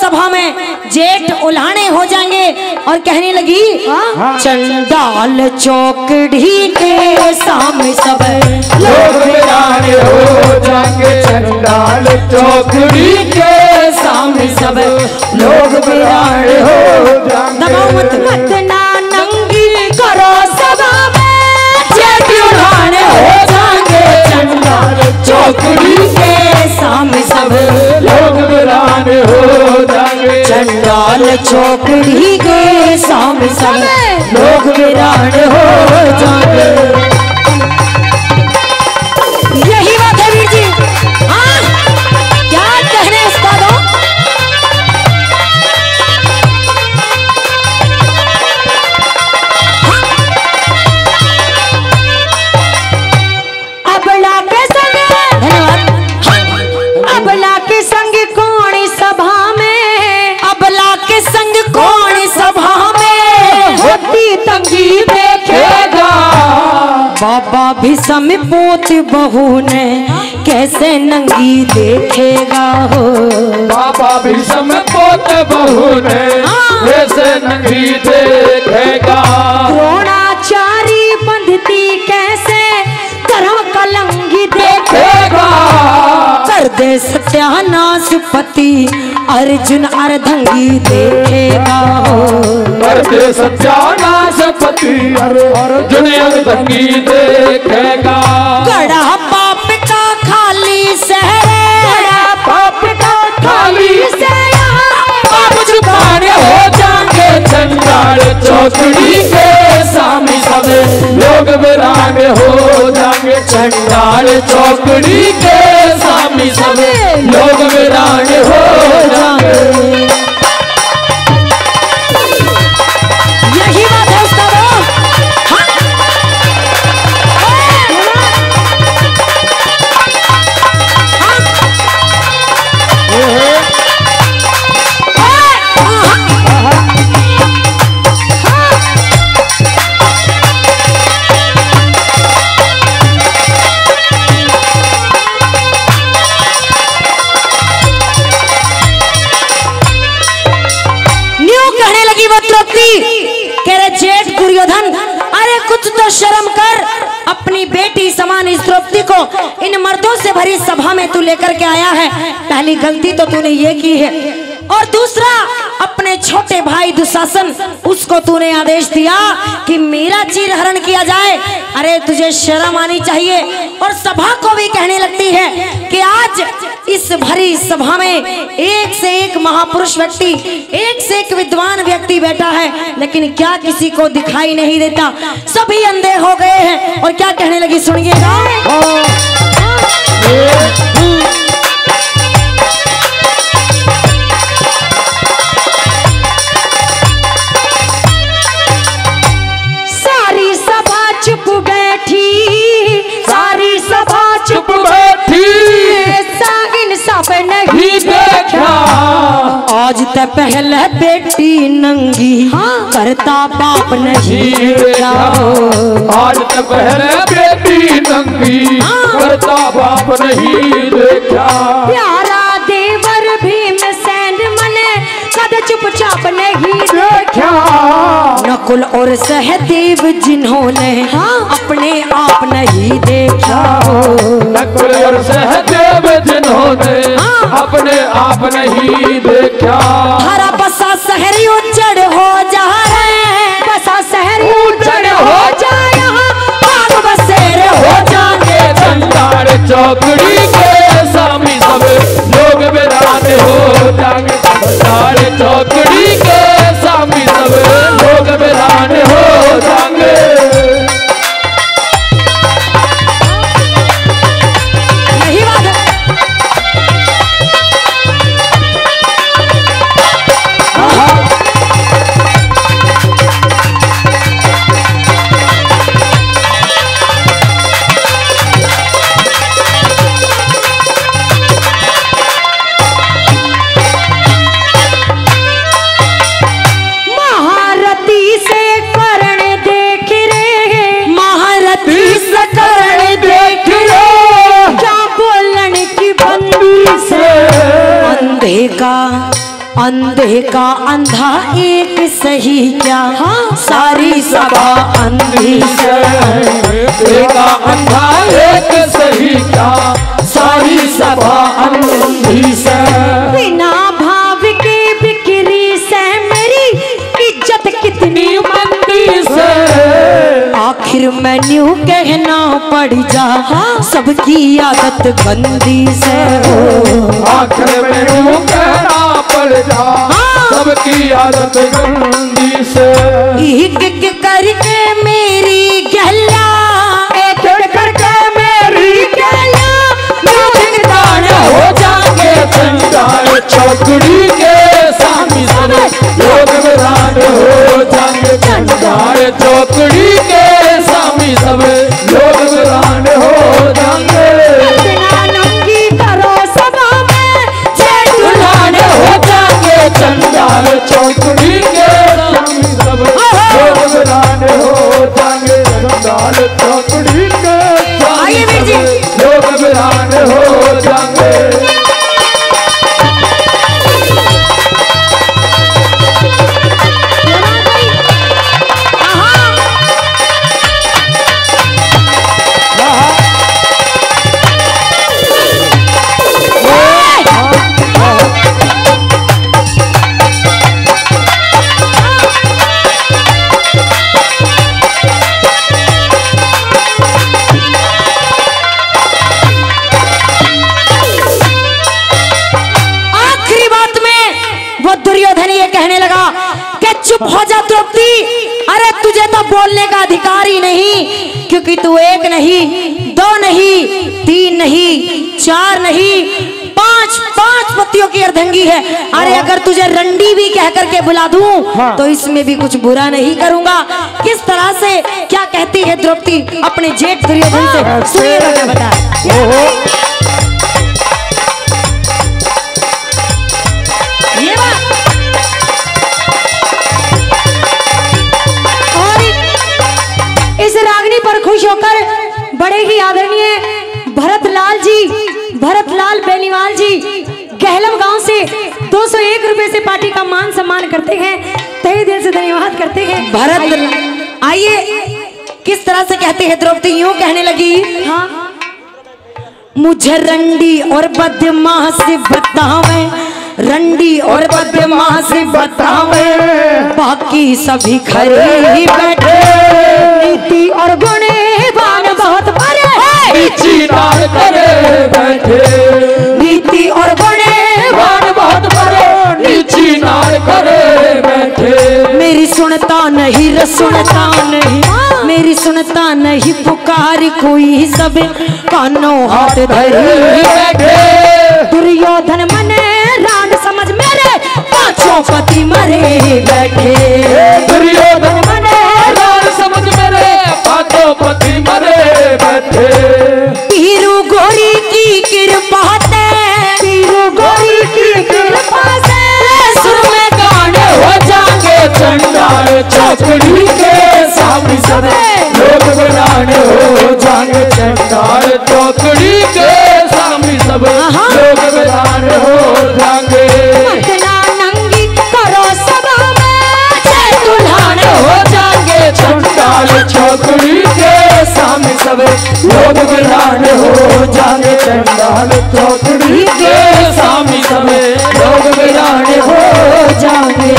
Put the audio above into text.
सभा में जेठ उल्हाने हो जाएँगे और कहने लगी चंडाल चौकड़ी के सामने सब लोग हो जाएँगे चंडाल चौकड़ी के सामने सब लोग हो जाएँगे दबाओ मत मत चंडाल चौकड़ी के सामने सब लोग वीरान हो जाएँगे। होती तंगी देखेगा। बाबा भी समय पोत बहू ने कैसे नंगी देखेगा हो। बाबा भी समय पोत बहू ने कैसे नंगी देखेगा। दे सत्यानाश पति अर्जुन अर्धंगी देखेगा हो। करते सत्यानाश पति अर्जुन अर्धंगी देखेगा। गड़ा पाप का खाली सहरे पाप का खाली पाप छुपाने हो जाएँगे चंडाल चौकड़ी के सामने सब लोग वीरान हो जाएँगे चंडाल चौकड़ी के सामने सब कह जेठ दुर्योधन, अरे कुछ तो शर्म कर। अपनी बेटी समान इस द्रौपदी को इन मर्दों से भरी सभा में तू लेकर के आया है। पहली गलती तो तूने ये की है। और दूसरा अपने छोटे भाई दुशासन, उसको तूने आदेश दिया कि मेरा चीर हरण किया जाए। अरे, तुझे शर्म आनी चाहिए। और सभा को भी कहने लगती है कि आज इस भरी सभा में एक से एक महापुरुष व्यक्ति, एक से एक विद्वान व्यक्ति बैठा है, लेकिन क्या किसी को दिखाई नहीं देता। सभी अंधे हो गए हैं। और क्या कहने लगी, सुनिएगा? आज तक पहले बेटी नंगी करता बाप नहीं ही। आज तक पहले बेटी नंगी करता बाप नहीं देखा प्यारा देवर भीम सैन मने कद चुपचाप नहीं देखा। नकुल और सहदेव जिन्होंने अपने आप नहीं देखा। हो नकुल और सहदेव जिन्होंने अपने आप नहीं देखा अंधे का अंधा एक सही क्या? सारी सभा अंधी से देखा अंधा एक सही क्या? सारी सभा अंधी से बिना भाव के बिक्री से मेरी इज़्ज़त कितनी मंदी से आखिर मेन्यू कहना पड़ जा सबकी आदत बंदी से हो आखिर में विरान हो जाएँगे रंगाल चौकड़ी के। लोग विरान हो जाएँगे चुप हो जा द्रौपदी अरे तुझे तो बोलने का अधिकार ही नहीं क्योंकि तू एक नहीं दो नहीं तीन नहीं चार नहीं पाँच पाँच पतियों की अर्धंगी है। अरे अगर तुझे रंडी भी कह करके बुला दूँ तो इसमें भी कुछ बुरा नहीं करूँगा। किस तरह से क्या कहती है द्रौपदी अपने जेठ दुर्योधन से? सुनिएगा क्या बता करते हैं, भरत, आइए। किस तरह से कहते हैं द्रौपदी? यू कहने लगी हाँ मुझे रंडी और बदमाश बतावे रंडी और बदमाश बतावे बाकी सभी खरे ही बैठे। नीति और गुणवान सुनता नहीं। मेरी सुनता नहीं, पुकार कोई सब। कानों हाथ धरी। बैठे दुर्योधन मने रान समझ मेरे, पाँचों पति मरे बैठे। दुर्योधन मने रान समझ मेरे, पाँचों पति मरे बैठे। चोकड़ी के सामने सब लोग बरान हो जांग चंडाल चोकड़ी के सामने सब लोग बरान हो जांग चौकड़ी के सामने सब लोग बलान हो जाने चंडाल चौकड़ी के सामने सब लोग बलान हो जाने